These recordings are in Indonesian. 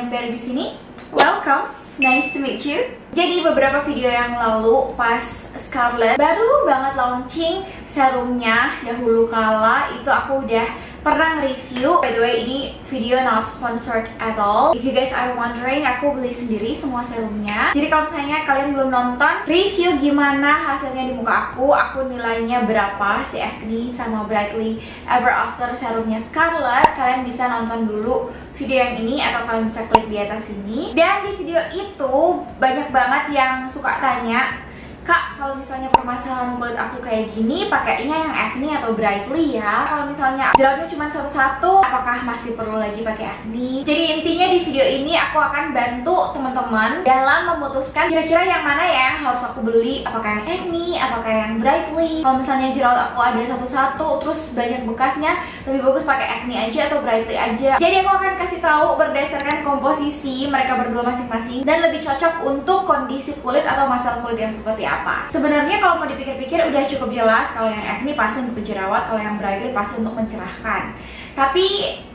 kalian baru di sini, welcome. Nice to meet you. Jadi beberapa video yang lalu pas Scarlett baru banget launching serumnya dahulu kala itu aku udah pernah review by the way ini video not sponsored at all if you guys are wondering aku beli sendiri semua serumnya jadi kalau misalnya kalian belum nonton review gimana hasilnya di muka aku aku nilainya berapa si Acne sama Brightly Ever After serumnya Scarlett kalian bisa nonton dulu video yang ini atau kalian bisa klik di atas ini. Dan di video itu banyak banget yang suka tanya Kak, kalau misalnya permasalahan kulit aku kayak gini, pakainya yang acne atau brightly ya. Kalau misalnya jerawatnya cuma satu-satu, apakah masih perlu lagi pakai acne? Jadi intinya di video ini aku akan bantu teman-teman dalam memutuskan kira-kira yang mana ya yang harus aku beli, apakah yang acne, apakah yang brightly. Kalau misalnya jerawat aku ada satu-satu, terus banyak bekasnya, lebih bagus pakai acne aja atau brightly aja. Jadi aku akan kasih tahu berdasarkan komposisi mereka berdua masing-masing dan lebih cocok untuk kondisi kulit atau masalah kulit yang seperti apa. Sebenarnya kalau mau dipikir-pikir udah cukup jelas kalau yang acne pasti untuk jerawat, kalau yang brightly pasti untuk mencerahkan. Tapi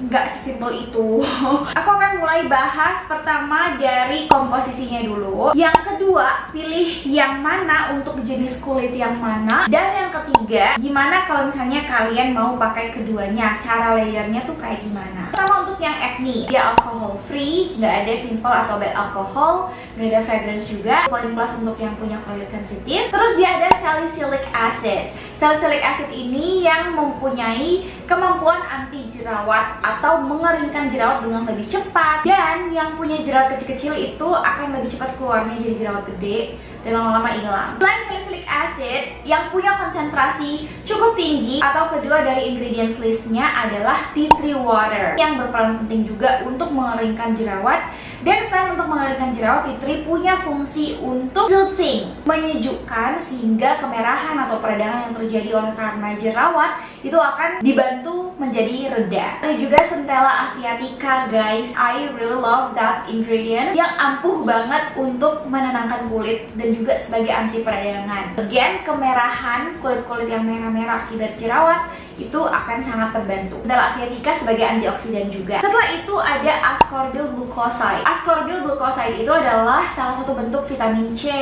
nggak sesimpel itu. Aku akan mulai bahas pertama dari komposisinya dulu. Yang kedua, pilih yang mana untuk jenis kulit yang mana. Dan yang ketiga, gimana kalau misalnya kalian mau pakai keduanya, cara layernya tuh kayak gimana. Sama untuk yang acne, dia alcohol free, nggak ada simple atau bad alcohol, nggak ada fragrance juga. Poin plus untuk yang punya kulit sensitif. Terus dia ada salicylic acid. Salicylic acid ini yang mempunyai kemampuan anti jerawat atau mengeringkan jerawat dengan lebih cepat dan yang punya jerawat kecil-kecil itu akan lebih cepat keluarnya jadi jerawat gede dan lama-lama hilang. Selain salicylic acid yang punya konsentrasi cukup tinggi atau kedua dari ingredients listnya adalah tea tree water yang berperan penting juga untuk mengeringkan jerawat dan selain untuk mengeringkan jerawat, tea tree punya fungsi untuk soothing, menyejukkan sehingga kemerahan atau peradangan yang terjadi oleh karena jerawat itu akan dibantu menjadi reda. Ada juga centella asiatica guys. I really love that ingredient yang ampuh banget untuk menenangkan kulit dan juga sebagai anti peradangan. Again, kemerahan kulit-kulit yang merah-merah akibat jerawat itu akan sangat terbantu. Centella asiatica sebagai antioksidan juga. Setelah itu ada ascorbyl glucoside ascorbyl glucoside itu adalah salah satu bentuk vitamin C.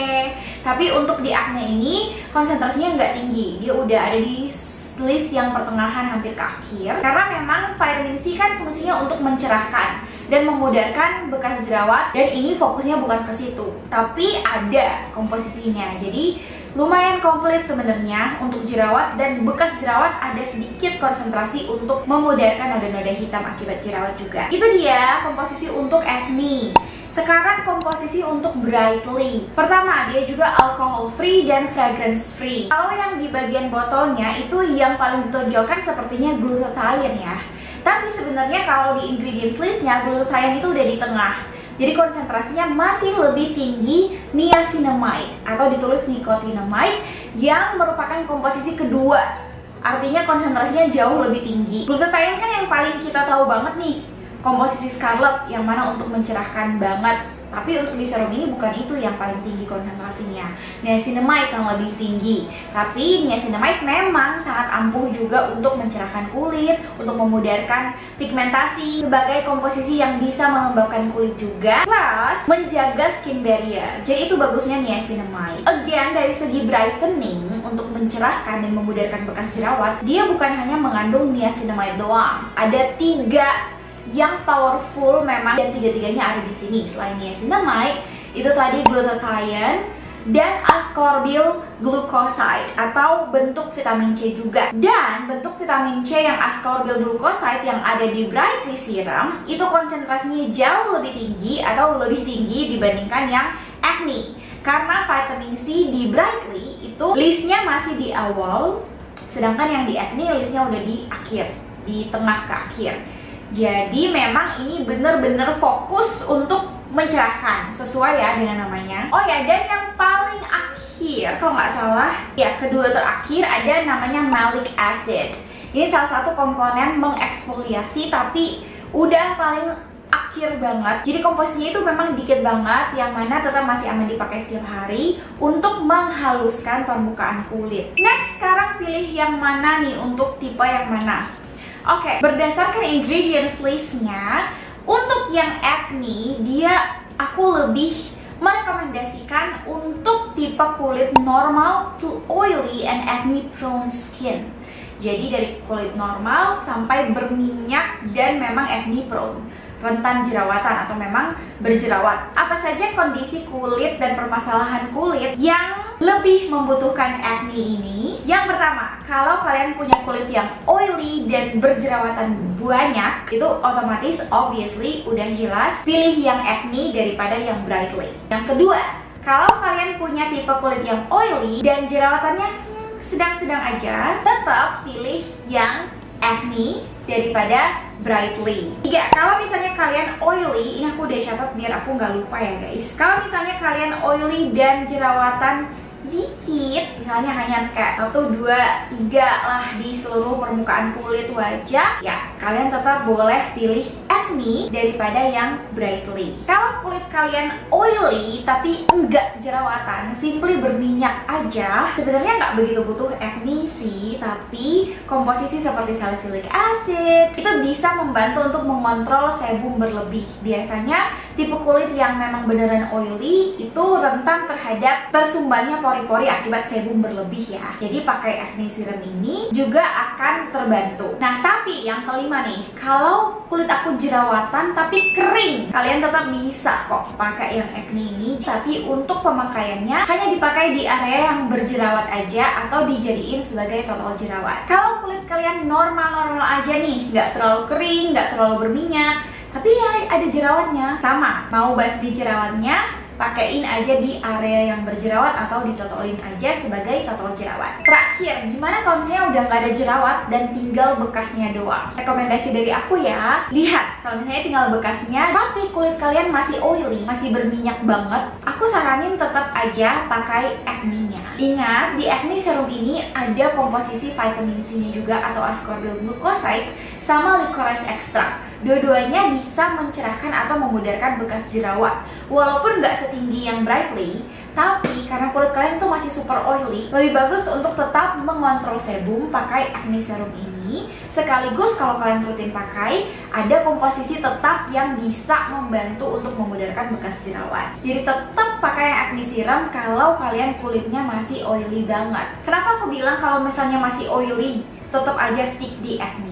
Tapi untuk di acne ini konsentrasinya nggak tinggi. Dia udah ada di list yang pertengahan hampir ke akhir karena memang vitamin C kan fungsinya untuk mencerahkan dan memudarkan bekas jerawat dan ini fokusnya bukan ke situ tapi ada komposisinya jadi lumayan komplit sebenarnya untuk jerawat dan bekas jerawat ada sedikit konsentrasi untuk memudarkan noda-noda hitam akibat jerawat juga itu dia komposisi untuk acne sekarang komposisi untuk Brightly. Pertama, dia juga alcohol free dan fragrance free. Kalau yang di bagian botolnya itu yang paling ditonjolkan sepertinya glutathione ya. Tapi sebenarnya kalau di ingredients listnya glutathione itu udah di tengah. Jadi konsentrasinya masih lebih tinggi niacinamide atau ditulis nicotinamide yang merupakan komposisi kedua. Artinya konsentrasinya jauh lebih tinggi. Glutathione kan yang paling kita tahu banget nih komposisi Scarlet yang mana untuk mencerahkan banget tapi untuk di serum ini bukan itu yang paling tinggi konsentrasinya. Niacinamide yang lebih tinggi. Tapi niacinamide memang sangat ampuh juga untuk mencerahkan kulit Untuk memudarkan pigmentasi Sebagai komposisi yang bisa mengembangkan kulit juga Plus menjaga skin barrier. Jadi itu bagusnya niacinamide. Again dari segi brightening Untuk mencerahkan dan memudarkan bekas jerawat Dia bukan hanya mengandung niacinamide doang. Ada tiga yang powerful memang dan tiga-tiganya ada di sini. Selain niacinamide itu tadi glutathione dan ascorbyl glucoside atau bentuk vitamin C juga. Dan bentuk vitamin C yang ascorbyl glucoside yang ada di Brightly Serum itu konsentrasinya jauh lebih tinggi atau lebih tinggi dibandingkan yang acne. Karena vitamin C di Brightly itu listnya masih di awal sedangkan yang di acne listnya udah di akhir di tengah ke akhir jadi memang ini bener-bener fokus untuk mencerahkan sesuai ya dengan namanya. Oh ya dan yang paling akhir kalau nggak salah ya kedua terakhir ada namanya malic acid. Ini salah satu komponen mengeksfoliasi tapi udah paling akhir banget jadi komposisinya itu memang dikit banget yang mana tetap masih aman dipakai setiap hari untuk menghaluskan permukaan kulit next sekarang pilih yang mana nih untuk tipe yang mana Oke, okay, berdasarkan ingredients listnya Untuk yang acne, dia aku lebih merekomendasikan untuk tipe kulit normal to oily and acne prone skin. Jadi dari kulit normal sampai berminyak dan memang acne prone rentan jerawatan atau memang berjerawat. Apa saja kondisi kulit dan permasalahan kulit yang lebih membutuhkan acne ini? Yang pertama, kalau kalian punya kulit yang oily dan berjerawatan banyak, itu otomatis obviously udah jelas pilih yang acne daripada yang brightly. Yang kedua, kalau kalian punya tipe kulit yang oily dan jerawatannya hmm, sedang-sedang aja, tetap pilih yang acne daripada brightly. Tiga, kalau misalnya kalian oily, ini aku udah catat biar aku nggak lupa ya guys. Kalau misalnya kalian oily dan jerawatan dikit misalnya hanya kayak satu dua tiga lah di seluruh permukaan kulit wajah ya kalian tetap boleh pilih acne daripada yang brightly. Kalau kulit kalian oily tapi enggak jerawatan simply berminyak aja sebenarnya nggak begitu butuh acne sih tapi komposisi seperti salicylic acid itu bisa membantu untuk mengontrol sebum berlebih. Biasanya tipe kulit yang memang beneran oily itu rentan terhadap tersumbatnya pori pori-pori akibat sebum berlebih ya. Jadi pakai acne serum ini juga akan terbantu. Nah, tapi yang kelima nih, kalau kulit aku jerawatan tapi kering, kalian tetap bisa kok pakai yang acne ini. Tapi untuk pemakaiannya hanya dipakai di area yang berjerawat aja atau dijadiin sebagai total jerawat. Kalau kulit kalian normal-normal aja nih, nggak terlalu kering, nggak terlalu berminyak, tapi ya ada jerawatnya, sama. Mau basmi jerawatnya, pakaiin aja di area yang berjerawat atau ditotolin aja sebagai total jerawat. Terakhir, gimana kalau misalnya udah nggak ada jerawat dan tinggal bekasnya doang? Rekomendasi dari aku ya, lihat kalau misalnya tinggal bekasnya tapi kulit kalian masih oily, masih berminyak banget, aku saranin tetap aja pakai acne-nya. Ingat, di acne serum ini ada komposisi vitamin C-nya juga atau ascorbyl glucoside sama licorice extract. Dua-duanya bisa mencerahkan atau memudarkan bekas jerawat. Walaupun nggak setinggi yang brightly, tapi karena kulit kalian tuh masih super oily, lebih bagus untuk tetap mengontrol sebum pakai acne serum ini. Sekaligus kalau kalian rutin pakai, ada komposisi tetap yang bisa membantu untuk memudarkan bekas jerawat. Jadi tetap pakai acne serum kalau kalian kulitnya masih oily banget. Kenapa aku bilang kalau misalnya masih oily, tetap aja stick di acne?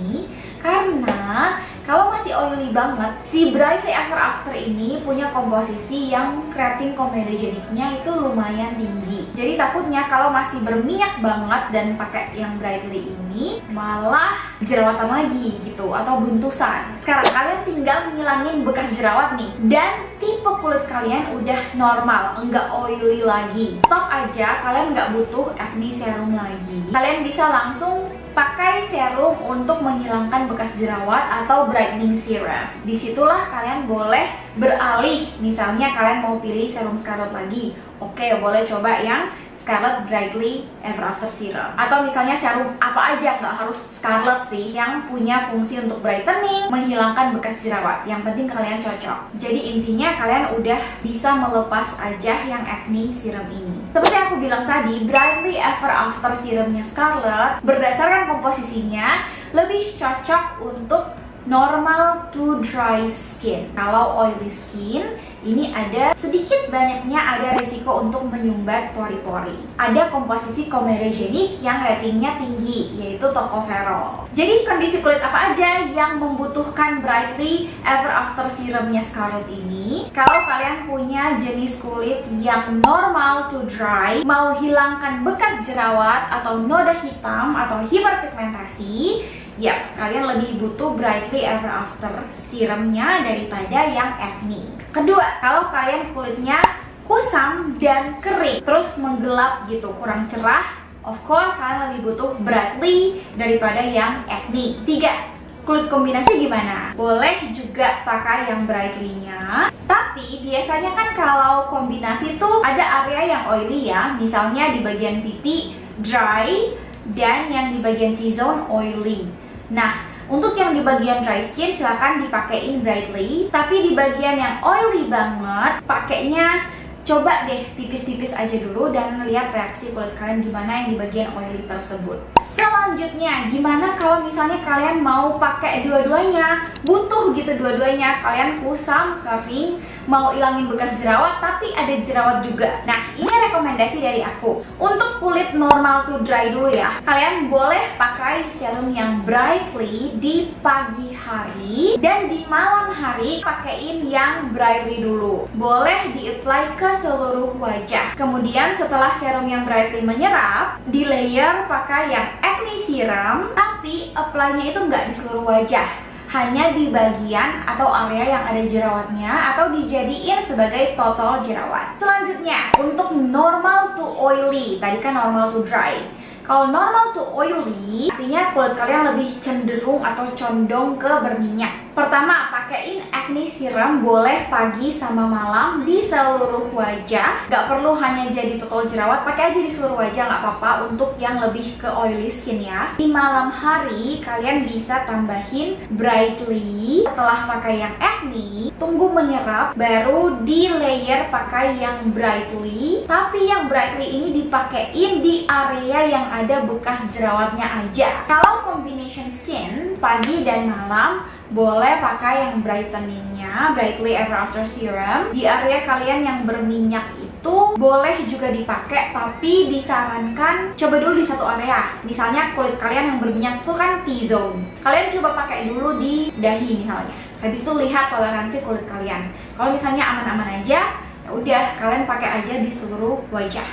Karena kalau masih oily banget, si Brightly Ever After ini punya komposisi yang creatine comedogenicnya itu lumayan tinggi. Jadi takutnya kalau masih berminyak banget dan pakai yang Brightly ini malah jerawatan lagi gitu atau buntusan. Sekarang kalian tinggal ngilangin bekas jerawat nih dan tipe kulit kalian udah normal, enggak oily lagi. Stop aja, kalian nggak butuh acne serum lagi. Kalian bisa langsung pakai serum untuk menghilangkan bekas jerawat atau brightening serum. Di situlah kalian boleh beralih, misalnya kalian mau pilih serum Scarlett lagi, oke boleh coba yang Scarlett Brightly Ever After Serum. Atau misalnya serum apa aja nggak harus Scarlett sih yang punya fungsi untuk brightening menghilangkan bekas jerawat. Yang penting kalian cocok. Jadi intinya kalian udah bisa melepas aja yang acne serum ini. Seperti aku bilang tadi Brightly Ever After serumnya Scarlett berdasarkan komposisinya lebih cocok untuk normal to dry skin. Kalau oily skin, ini ada sedikit banyaknya ada risiko untuk menyumbat pori-pori. Ada komposisi komedogenik yang ratingnya tinggi, yaitu tocopherol. Jadi kondisi kulit apa aja yang membutuhkan Brightly Ever After serumnya Scarlett ini? Kalau kalian punya jenis kulit yang normal to dry, mau hilangkan bekas jerawat atau noda hitam atau hiperpigmentasi, Ya, kalian lebih butuh Brightly Ever After serumnya daripada yang acne. Kedua, kalau kalian kulitnya kusam dan kering, terus menggelap gitu, kurang cerah, of course kalian lebih butuh Brightly daripada yang acne. Tiga, kulit kombinasi gimana? Boleh juga pakai yang brightly-nya Tapi biasanya kan kalau kombinasi tuh ada area yang oily ya Misalnya di bagian pipi dry dan yang di bagian T-zone oily Nah, untuk yang di bagian dry skin silahkan dipakein brightly Tapi di bagian yang oily banget, pakainya coba deh tipis-tipis aja dulu dan lihat reaksi kulit kalian gimana yang di bagian oily tersebut. Selanjutnya, gimana kalau misalnya kalian mau pakai dua-duanya? Butuh gitu dua-duanya. Kalian kusam, kering, mau ilangin bekas jerawat tapi ada jerawat juga. Nah, ini rekomendasi dari aku. Untuk kulit normal to dry dulu ya. Kalian boleh pakai serum yang brightly di pagi hari dan di malam hari pakaiin yang brightly dulu. Boleh di-apply ke seluruh wajah. Kemudian setelah serum yang brightly menyerap, di layer pakai yang acne serum, tapi apply-nya itu nggak di seluruh wajah hanya di bagian atau area yang ada jerawatnya atau dijadiin sebagai total jerawat. Selanjutnya, untuk normal to oily, tadi kan normal to dry. Kalau normal to oily, artinya kulit kalian lebih cenderung atau condong ke berminyak. Pertama, pakaiin acne serum boleh pagi sama malam di seluruh wajah. Gak perlu hanya jadi total jerawat, pakai aja di seluruh wajah nggak apa-apa untuk yang lebih ke oily skin ya. Di malam hari, kalian bisa tambahin brightly. Setelah pakai yang acne, tunggu menyerap, baru di layer pakai yang brightly. Tapi yang brightly ini dipakein di area yang ada bekas jerawatnya aja. Kalau combination skin pagi dan malam boleh pakai yang brighteningnya Brightly Ever After Serum. Di area kalian yang berminyak itu boleh juga dipakai tapi disarankan coba dulu di satu area. Misalnya kulit kalian yang berminyak itu kan T-zone. Kalian coba pakai dulu di dahi misalnya. Habis itu lihat toleransi kulit kalian. Kalau misalnya aman-aman aja ya udah kalian pakai aja di seluruh wajah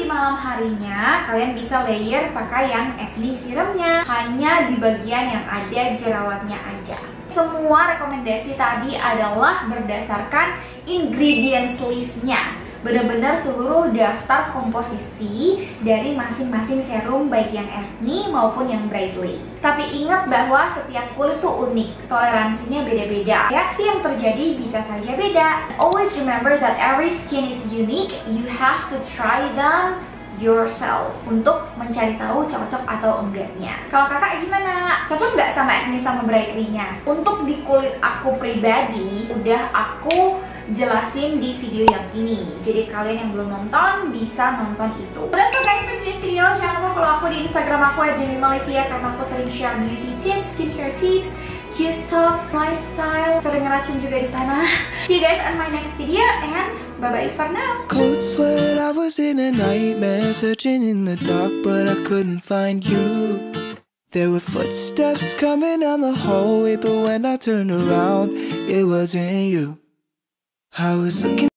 di malam harinya kalian bisa layer pakai yang acne serumnya hanya di bagian yang ada jerawatnya aja. Semua rekomendasi tadi adalah berdasarkan ingredients listnya benar-benar seluruh daftar komposisi dari masing-masing serum baik yang acne maupun yang brightly. Tapi ingat bahwa setiap kulit tuh unik, toleransinya beda-beda. Reaksi yang terjadi bisa saja beda. Always remember that every skin is unique. You have to try them yourself untuk mencari tahu cocok atau enggaknya. Kalau kakak gimana? Cocok nggak sama acne sama brightly-nya? Untuk di kulit aku pribadi, udah aku jelasin di video yang ini. Jadi kalian yang belum nonton bisa nonton itu. All guys for video. Jangan lupa follow aku di Instagram aku Malivia Karena aku sering share beauty tips, skincare tips Cute stuff, lifestyle. Sering ngeracun juga di sana. See you guys on my next video And bye-bye for now I was looking